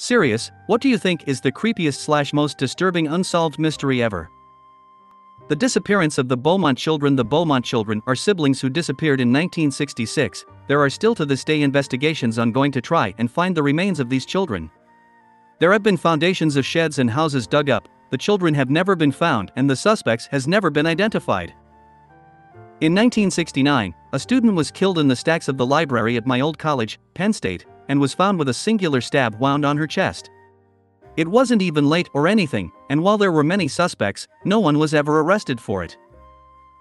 Serious, what do you think is the creepiest slash most disturbing unsolved mystery ever? The disappearance of the Beaumont children The Beaumont children are siblings who disappeared in 1966. There are still to this day investigations ongoing to try and find the remains of these children. There have been foundations of sheds and houses dug up, the children have never been found and the suspects has never been identified. In 1969, a student was killed in the stacks of the library at my old college, Penn State, and was found with a singular stab wound on her chest. It wasn't even late or anything, and while there were many suspects, no one was ever arrested for it.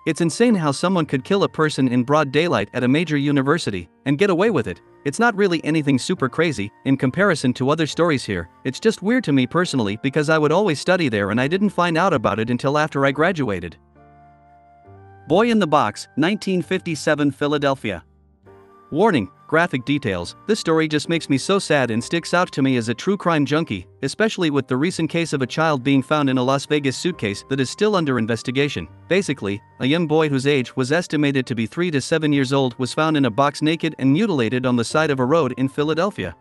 It's insane how someone could kill a person in broad daylight at a major university and get away with it. It's not really anything super crazy in comparison to other stories here. It's just weird to me personally because I would always study there and I didn't find out about it until after I graduated. Boy in the Box, 1957 Philadelphia. Warning graphic details, this story just makes me so sad and sticks out to me as a true crime junkie, especially with the recent case of a child being found in a Las Vegas suitcase that is still under investigation. Basically, a young boy whose age was estimated to be 3 to 7 years old was found in a box naked and mutilated on the side of a road in Philadelphia.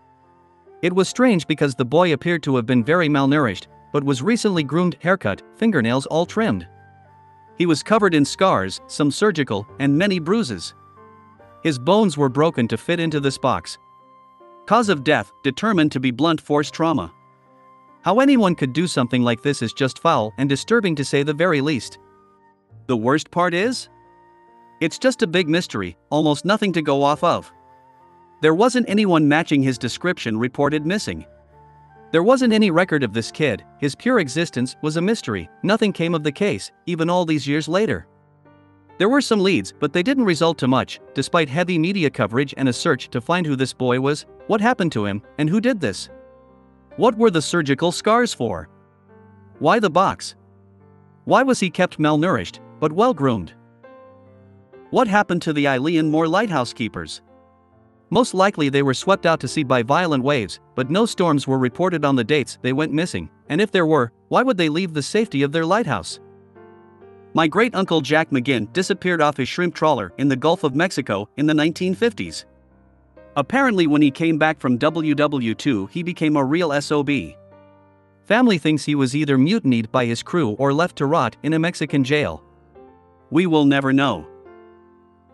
It was strange because the boy appeared to have been very malnourished, but was recently groomed, haircut, fingernails all trimmed. He was covered in scars, some surgical, and many bruises. His bones were broken to fit into this box. Cause of death determined to be blunt force trauma. How anyone could do something like this is just foul and disturbing to say the very least. The worst part is? It's just a big mystery, almost nothing to go off of. There wasn't anyone matching his description reported missing. There wasn't any record of this kid, his pure existence was a mystery, nothing came of the case, even all these years later. There were some leads, but they didn't result to much, despite heavy media coverage and a search to find who this boy was, what happened to him, and who did this. What were the surgical scars for? Why the box? Why was he kept malnourished, but well groomed? What happened to the Eilean Mor lighthouse keepers? Most likely they were swept out to sea by violent waves, but no storms were reported on the dates they went missing, and if there were, why would they leave the safety of their lighthouse? My great uncle Jack McGinn disappeared off his shrimp trawler in the Gulf of Mexico in the 1950s. Apparently, when he came back from WW2, he became a real SOB. Family thinks he was either mutinied by his crew or left to rot in a Mexican jail. We will never know.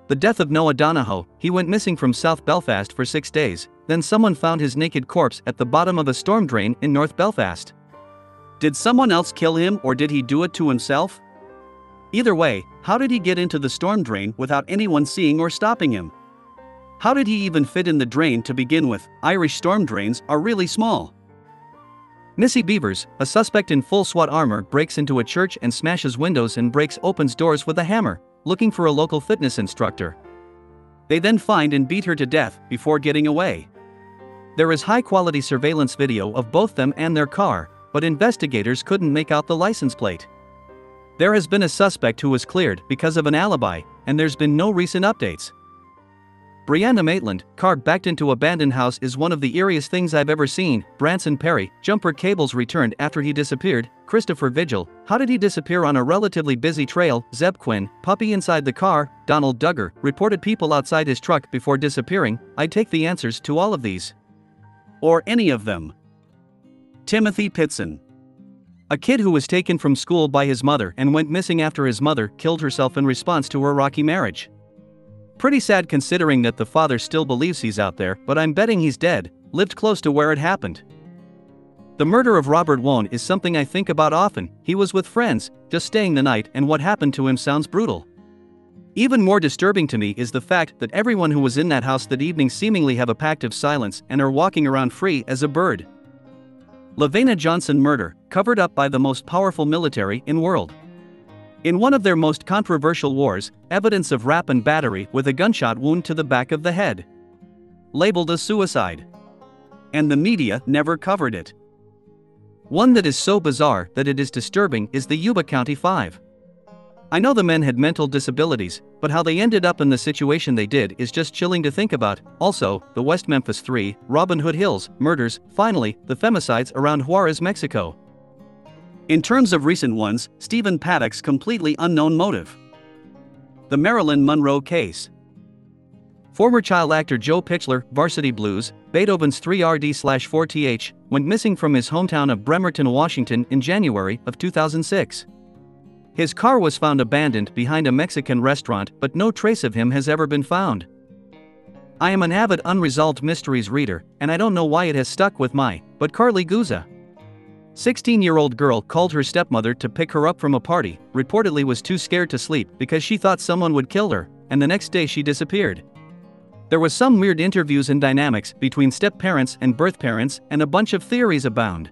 The death of Noah Donohoe, he went missing from South Belfast for six days, then someone found his naked corpse at the bottom of a storm drain in North Belfast. Did someone else kill him or did he do it to himself? Either way, how did he get into the storm drain without anyone seeing or stopping him? How did he even fit in the drain to begin with? Irish storm drains are really small. Missy Bevers, a suspect in full SWAT armor, breaks into a church and smashes windows and breaks opens doors with a hammer, looking for a local fitness instructor. They then find and beat her to death before getting away. There is high quality surveillance video of both them and their car, but investigators couldn't make out the license plate. There has been a suspect who was cleared because of an alibi, and there's been no recent updates. Brianna Maitland, car backed into abandoned house is one of the eeriest things I've ever seen. Branson Perry, jumper cables returned after he disappeared. Christopher Vigil, how did he disappear on a relatively busy trail? Zeb Quinn, puppy inside the car. Donald Duggar, reported people outside his truck before disappearing. I'd take the answers to all of these. Or any of them. Timothy Pitzen. A kid who was taken from school by his mother and went missing after his mother killed herself in response to her rocky marriage. Pretty sad considering that the father still believes he's out there, but I'm betting he's dead, lived close to where it happened. The murder of Robert Wone is something I think about often. He was with friends, just staying the night, and what happened to him sounds brutal. Even more disturbing to me is the fact that everyone who was in that house that evening seemingly have a pact of silence and are walking around free as a bird. LaVena Johnson murder, covered up by the most powerful military in world. In one of their most controversial wars, evidence of rap and battery with a gunshot wound to the back of the head. Labeled a suicide. And the media never covered it. One that is so bizarre that it is disturbing is the Yuba County 5. I know the men had mental disabilities, but how they ended up in the situation they did is just chilling to think about. Also, the West Memphis 3, Robin Hood Hills, murders, finally, the femicides around Juarez, Mexico. In terms of recent ones, Stephen Paddock's completely unknown motive. The Marilyn Monroe case. Former child actor Joe Pichler, Varsity Blues, Beethoven's 3RD/4TH, went missing from his hometown of Bremerton, Washington in January of 2006. His car was found abandoned behind a Mexican restaurant, but no trace of him has ever been found. I am an avid unresolved mysteries reader, and I don't know why it has stuck with my, but Carly Guza. 16 year old girl called her stepmother to pick her up from a party, reportedly was too scared to sleep because she thought someone would kill her, and the next day she disappeared. There was some weird interviews and dynamics between step parents and birth parents, and a bunch of theories abound.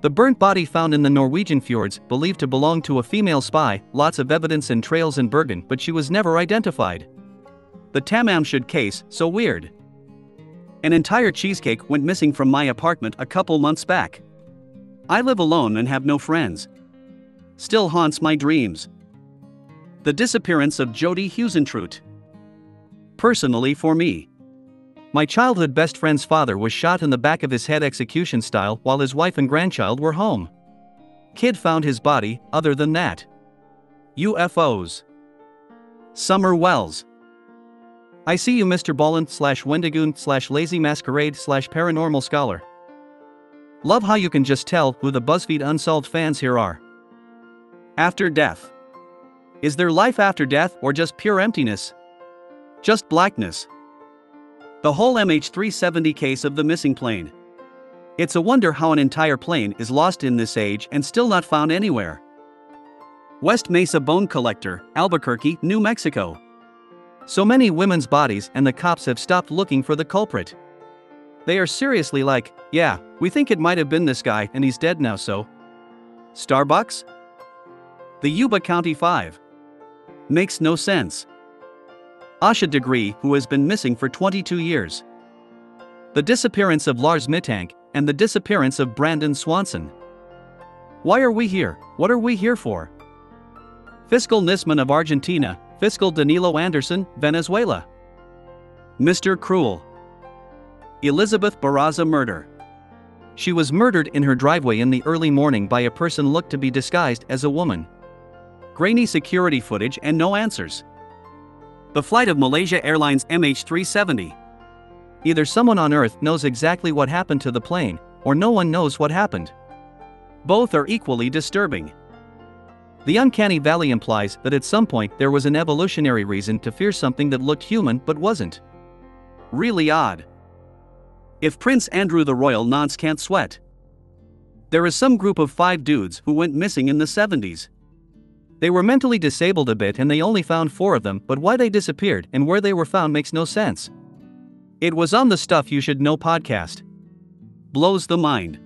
The burnt body found in the Norwegian fjords, believed to belong to a female spy, lots of evidence and trails in Bergen, but she was never identified. The Tamam Shud case, so weird. An entire cheesecake went missing from my apartment a couple months back. I live alone and have no friends. Still haunts my dreams. The disappearance of Jodi Huisentruit personally for me. My childhood best friend's father was shot in the back of his head execution style while his wife and grandchild were home. Kid found his body, other than that. UFOs. Summer Wells. I see you, Mr. Ballen slash Wendigoon slash Lazy Masquerade slash Paranormal Scholar. Love how you can just tell who the BuzzFeed Unsolved fans here are. After death. Is there life after death or just pure emptiness? Just blackness. The whole MH370 case of the missing plane. It's a wonder how an entire plane is lost in this age and still not found anywhere. West Mesa Bone Collector, Albuquerque, New Mexico. So many women's bodies, and the cops have stopped looking for the culprit. They are seriously like, yeah, we think it might have been this guy and he's dead now, so. Starbucks? The Yuba County 5. Makes no sense. Asha Degree, who has been missing for 22 years. The disappearance of Lars Mittank, and the disappearance of Brandon Swanson. Why are we here? What are we here for? Fiscal Nisman of Argentina, Fiscal Danilo Anderson, Venezuela. Mr. Cruel. Elizabeth Barraza murder. She was murdered in her driveway in the early morning by a person looked to be disguised as a woman. Grainy security footage and no answers. The flight of Malaysia Airlines MH370. Either someone on Earth knows exactly what happened to the plane, or no one knows what happened. Both are equally disturbing. The uncanny valley implies that at some point there was an evolutionary reason to fear something that looked human but wasn't. Really odd. If Prince Andrew the Royal nonce can't sweat. There is some group of five dudes who went missing in the 70s. They were mentally disabled a bit and they only found four of them, but why they disappeared and where they were found makes no sense. It was on the Stuff You Should Know podcast. Blows the mind.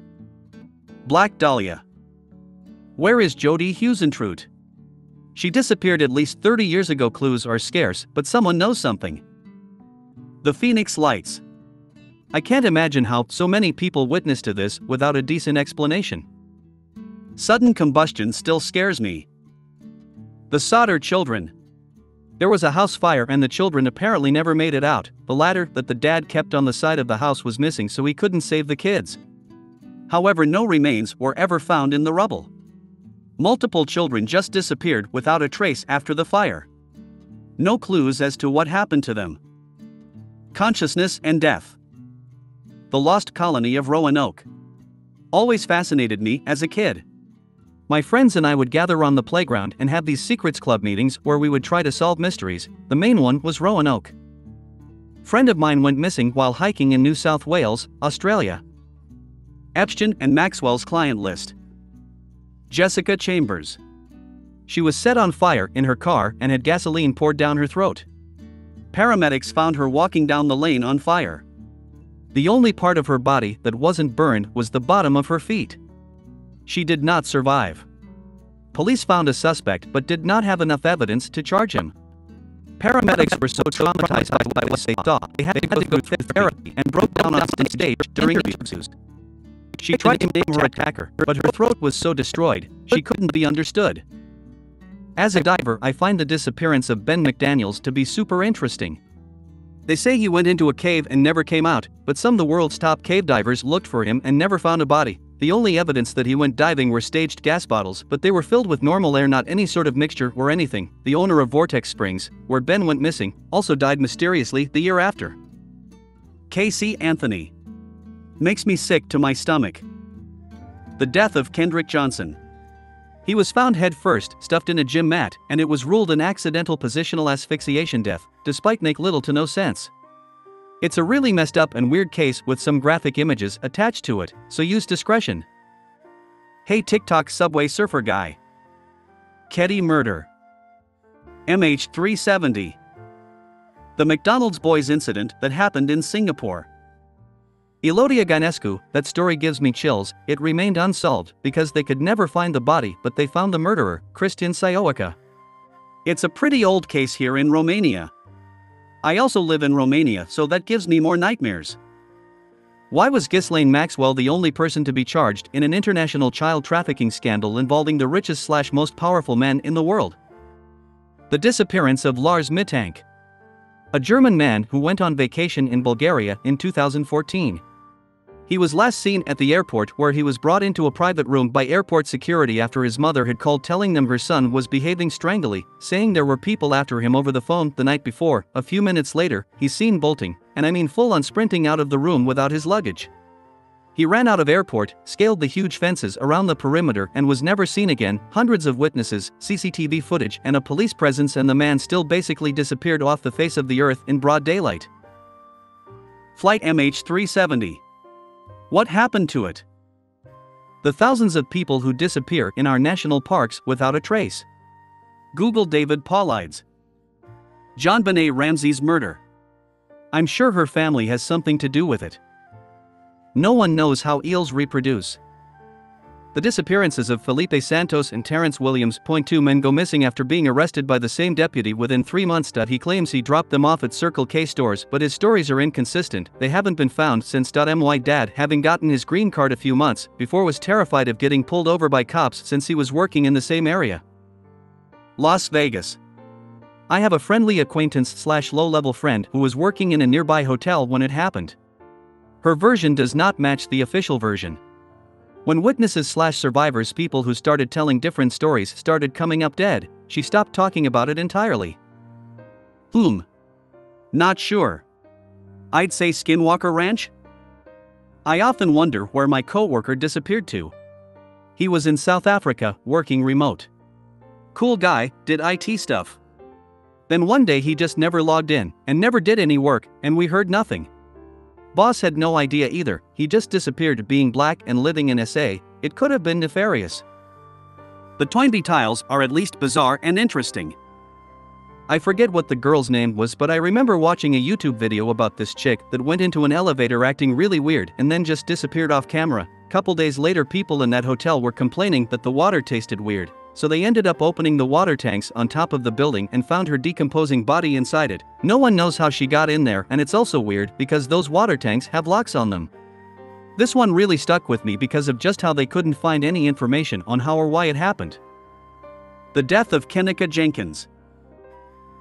Black Dahlia. Where is Jodi Huisentruit? She disappeared at least 30 years ago. Clues are scarce, but someone knows something. The Phoenix Lights. I can't imagine how so many people witness to this without a decent explanation. Sudden combustion still scares me. The Sodder children. There was a house fire and the children apparently never made it out. The ladder that the dad kept on the side of the house was missing, so he couldn't save the kids. However, no remains were ever found in the rubble. Multiple children just disappeared without a trace after the fire. No clues as to what happened to them. Consciousness and death. The lost colony of Roanoke. Always fascinated me as a kid. My friends and I would gather on the playground and have these secrets club meetings where we would try to solve mysteries. The main one was Roanoke. Friend of mine went missing while hiking in New South Wales, Australia. Epstein and Maxwell's client list. Jessica Chambers. She was set on fire in her car and had gasoline poured down her throat. Paramedics found her walking down the lane on fire. The only part of her body that wasn't burned was the bottom of her feet. She did not survive. Police found a suspect but did not have enough evidence to charge him. Paramedics were so traumatized by what they saw, they had to go through therapy and broke down on stage during interviews. She tried to name her attacker, but her throat was so destroyed, she couldn't be understood. As a diver, I find the disappearance of Ben McDaniels to be super interesting. They say he went into a cave and never came out, but some of the world's top cave divers looked for him and never found a body. The only evidence that he went diving were staged gas bottles, but they were filled with normal air, not any sort of mixture or anything. The owner of Vortex Springs, where Ben went missing, also died mysteriously the year after. Casey Anthony. Makes me sick to my stomach. The death of Kendrick Johnson. He was found head first, stuffed in a gym mat, and it was ruled an accidental positional asphyxiation death, despite make little to no sense. It's a really messed up and weird case with some graphic images attached to it, so use discretion. Hey TikTok Subway Surfer Guy. Keddie Murder. MH370. The McDonald's Boys incident that happened in Singapore. Elodia Ghinescu, that story gives me chills, it remained unsolved because they could never find the body but they found the murderer, Christian Sioaca. It's a pretty old case here in Romania. I also live in Romania, so that gives me more nightmares. Why was Ghislaine Maxwell the only person to be charged in an international child trafficking scandal involving the richest slash most powerful men in the world? The disappearance of Lars Mittank. A German man who went on vacation in Bulgaria in 2014. He was last seen at the airport where he was brought into a private room by airport security after his mother had called telling them her son was behaving strangely, saying there were people after him over the phone the night before. A few minutes later, he's seen bolting, and I mean full on sprinting out of the room without his luggage. He ran out of airport, scaled the huge fences around the perimeter and was never seen again. Hundreds of witnesses, CCTV footage and a police presence and the man still basically disappeared off the face of the earth in broad daylight. Flight MH370 what happened to it? The thousands of people who disappear in our national parks without a trace. Google David Paulides. JonBenét Ramsey's murder. I'm sure her family has something to do with it. No one knows how eels reproduce. The disappearances of Felipe Santos and Terrence Williams. Two men go missing after being arrested by the same deputy within three months. that He claims he dropped them off at Circle K stores, but his stories are inconsistent. They haven't been found since. My dad, having gotten his green card a few months before, was terrified of getting pulled over by cops since he was working in the same area. Las Vegas. I have a friendly acquaintance slash low level friend who was working in a nearby hotel when it happened. Her version does not match the official version. When witnesses slash survivors, people who started telling different stories, started coming up dead, she stopped talking about it entirely. Hmm. Not sure. I'd say Skinwalker Ranch? I often wonder where my coworker disappeared to. He was in South Africa, working remote. Cool guy, did IT stuff. Then one day he just never logged in, and never did any work, and we heard nothing. Boss had no idea either, he just disappeared being black and living in SA, it could have been nefarious. The Toynbee tiles are at least bizarre and interesting. I forget what the girl's name was, but I remember watching a YouTube video about this chick that went into an elevator acting really weird and then just disappeared off camera. Couple days later, people in that hotel were complaining that the water tasted weird so they ended up opening the water tanks on top of the building and found her decomposing body inside it. No one knows how she got in there, and it's also weird because those water tanks have locks on them. This one really stuck with me because of just how they couldn't find any information on how or why it happened. The death of Kenneka Jenkins.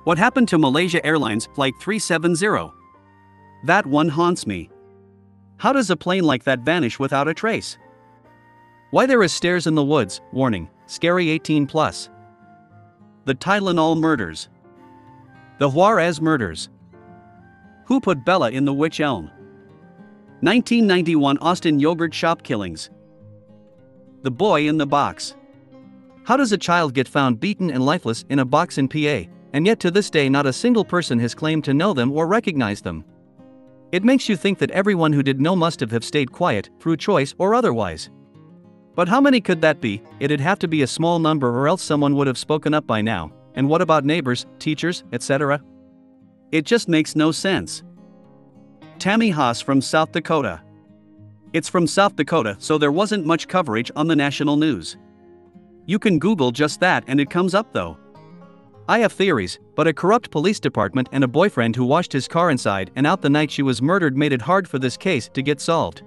What happened to Malaysia Airlines Flight 370? That one haunts me. How does a plane like that vanish without a trace? Why there is stairs in the woods, warning, Scary 18 plus. The Tylenol murders. The Juarez murders. Who put Bella in the witch elm? 1991 Austin yogurt shop killings. The boy in the box. How does a child get found beaten and lifeless in a box in PA, and yet to this day not a single person has claimed to know them or recognize them? It makes you think that everyone who did know must have, have stayed quiet, through choice or otherwise. But how many could that be? It'd have to be a small number or else someone would have spoken up by now. And what about neighbors, teachers, etc.? It just makes no sense. Tammy Haas from South Dakota. It's from South Dakota, so there wasn't much coverage on the national news. You can Google just that and it comes up though. I have theories, but a corrupt police department and a boyfriend who washed his car inside and out the night she was murdered made it hard for this case to get solved.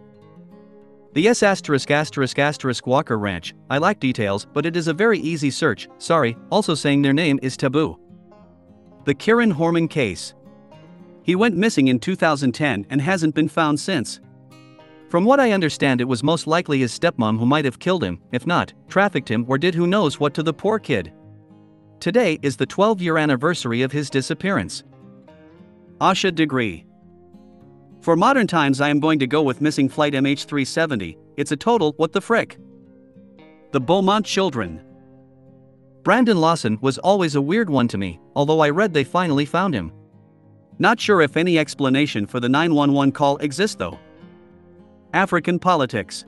The S asterisk asterisk asterisk Walker Ranch, I like details, but it is a very easy search, sorry, also saying their name is taboo. The Kyron Horman case. He went missing in 2010 and hasn't been found since. From what I understand, it was most likely his stepmom who might have killed him, if not, trafficked him or did who knows what to the poor kid. Today is the 12 year anniversary of his disappearance. Asha Degree. For modern times, I am going to go with missing flight MH370, it's a total what the frick. The Beaumont Children. Brandon Lawson was always a weird one to me, although I read they finally found him. Not sure if any explanation for the 911 call exists though. African politics.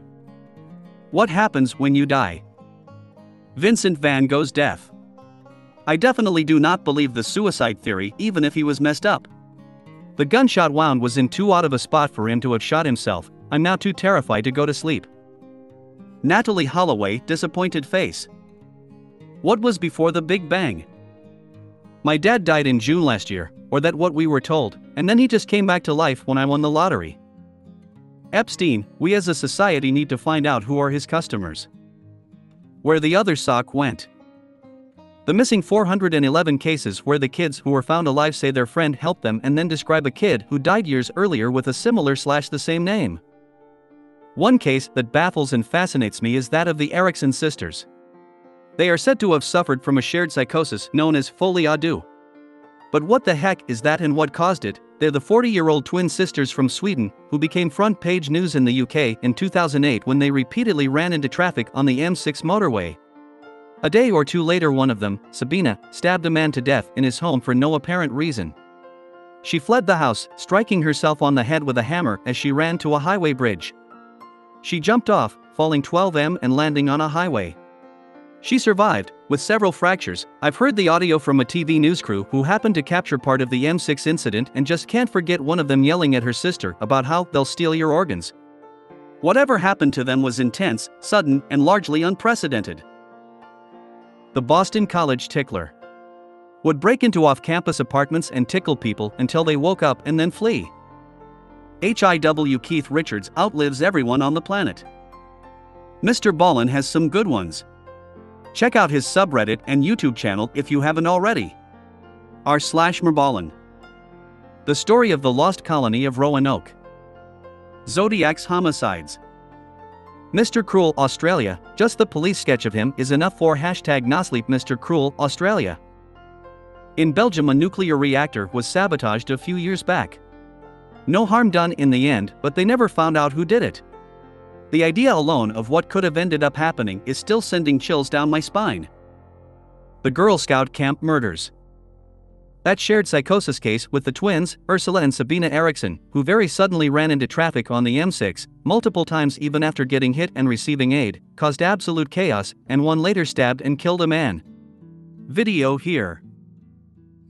What happens when you die? Vincent van Gogh's death. I definitely do not believe the suicide theory, even if he was messed up. The gunshot wound was in too odd of a spot for him to have shot himself. I'm now too terrified to go to sleep. Natalee Holloway, disappointed face. What was before the Big Bang? My dad died in June last year, or that what we were told, and then he just came back to life when I won the lottery. Epstein, we as a society need to find out who are his customers. Where the other sock went. The missing 411 cases where the kids who were found alive say their friend helped them and then describe a kid who died years earlier with a similar slash the same name. One case that baffles and fascinates me is that of the Eriksson sisters. They are said to have suffered from a shared psychosis known as folie à deux. But what the heck is that and what caused it? They're the 40 year old twin sisters from Sweden who became front page news in the UK in 2008 when they repeatedly ran into traffic on the M6 motorway. A day or two later, one of them, Sabina, stabbed a man to death in his home for no apparent reason. She fled the house, striking herself on the head with a hammer as she ran to a highway bridge. She jumped off, falling 12m and landing on a highway. She survived, with several fractures. I've heard the audio from a TV news crew who happened to capture part of the M6 incident and just can't forget one of them yelling at her sister about how they'll steal your organs. Whatever happened to them was intense, sudden, and largely unprecedented. The Boston College Tickler would break into off campus apartments and tickle people until they woke up and then flee. HIW Keith Richards outlives everyone on the planet. Mr. Ballen has some good ones. Check out his subreddit and YouTube channel if you haven't already. R slash MrBallen. The story of the lost colony of Roanoke. Zodiac's homicides. Mr. Cruel Australia, just the police sketch of him is enough for hashtag Nosleep Mr. Cruel Australia. In Belgium, a nuclear reactor was sabotaged a few years back. No harm done in the end, but they never found out who did it. The idea alone of what could have ended up happening is still sending chills down my spine. The Girl Scout camp murders. That shared psychosis case with the twins, Ursula and Sabina Eriksson, who very suddenly ran into traffic on the M6, multiple times even after getting hit and receiving aid, caused absolute chaos, and one later stabbed and killed a man. Video here.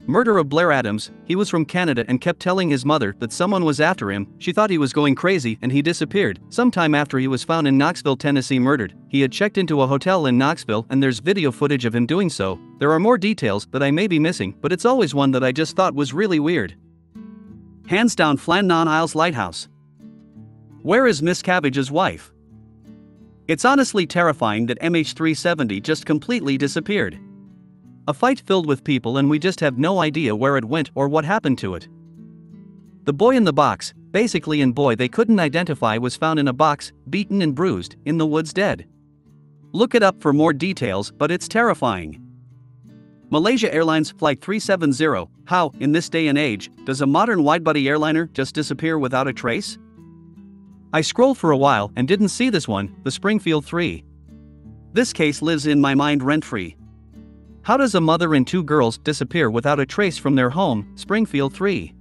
Murder of Blair Adams, he was from Canada and kept telling his mother that someone was after him. She thought he was going crazy and he disappeared. Sometime after he was found in Knoxville, Tennessee, murdered, he had checked into a hotel in Knoxville and there's video footage of him doing so. There are more details that I may be missing, but it's always one that I just thought was really weird. Hands down Flannan Isles Lighthouse. Where is Miss Cabbage's wife? It's honestly terrifying that MH370 just completely disappeared. A fight filled with people, and we just have no idea where it went or what happened to it. The boy in the box, basically in boy they couldn't identify, was found in a box, beaten and bruised, in the woods dead. Look it up for more details, but it's terrifying. Malaysia Airlines Flight 370 How, in this day and age, does a modern widebody airliner just disappear without a trace? I scrolled for a while and didn't see this one, the Springfield 3. This case lives in my mind rent free. How does a mother and two girls disappear without a trace from their home, Springfield 3?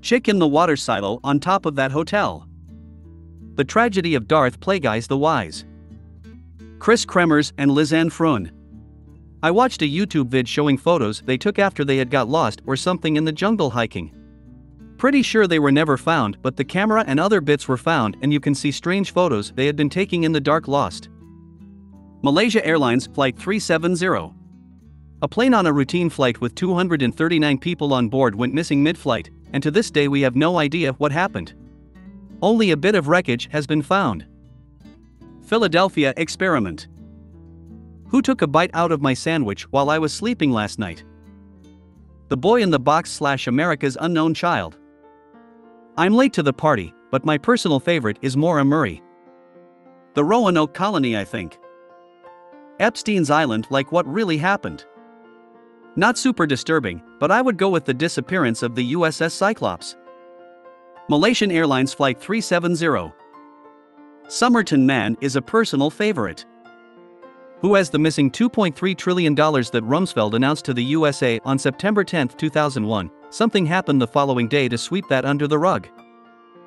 Chick in the water silo on top of that hotel. The tragedy of Darth Plagueis the Wise. Kris Kremers and Lisanne Froon. I watched a YouTube vid showing photos they took after they had got lost or something in the jungle hiking. Pretty sure they were never found, but the camera and other bits were found, and you can see strange photos they had been taking in the dark lost. Malaysia Airlines Flight 370. A plane on a routine flight with 239 people on board went missing mid flight, and to this day we have no idea what happened. Only a bit of wreckage has been found. Philadelphia Experiment Who took a bite out of my sandwich while I was sleeping last night? The boy in the box slash America's unknown child. I'm late to the party, but my personal favorite is Maura Murray. The Roanoke colony, I think. Epstein's Island, like what really happened. Not super disturbing, but I would go with the disappearance of the USS Cyclops. Malaysian Airlines Flight 370. Somerton Man is a personal favorite. Who has the missing $2.3 trillion that Rumsfeld announced to the USA on September 10, 2001? Something happened the following day to sweep that under the rug.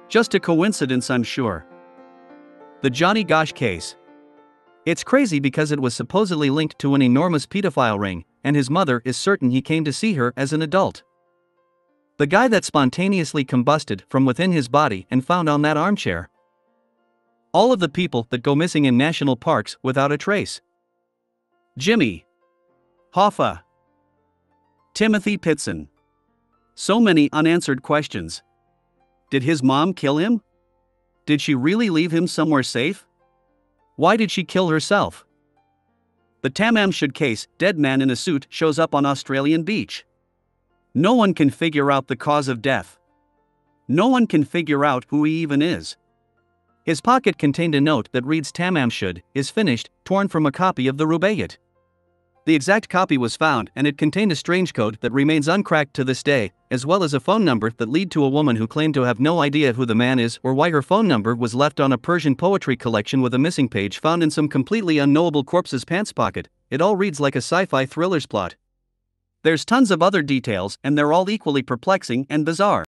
Just a coincidence, I'm sure. The Johnny Gosch case. It's crazy because it was supposedly linked to an enormous pedophile ring, and his mother is certain he came to see her as an adult. The guy that spontaneously combusted from within his body and found on that armchair. All of the people that go missing in national parks without a trace. Jimmy. Hoffa. Timothy Pitzen. So many unanswered questions. Did his mom kill him? Did she really leave him somewhere safe? Why did she kill herself? The Tamam Shud case, dead man in a suit, shows up on Australian beach. No one can figure out the cause of death. No one can figure out who he even is. His pocket contained a note that reads Tamam Shud is finished, torn from a copy of the Rubaiyat. The exact copy was found and it contained a strange code that remains uncracked to this day, as well as a phone number that lead to a woman who claimed to have no idea who the man is or why her phone number was left on a Persian poetry collection with a missing page found in some completely unknowable corpse's pants pocket. It all reads like a sci-fi thriller's plot. There's tons of other details and they're all equally perplexing and bizarre.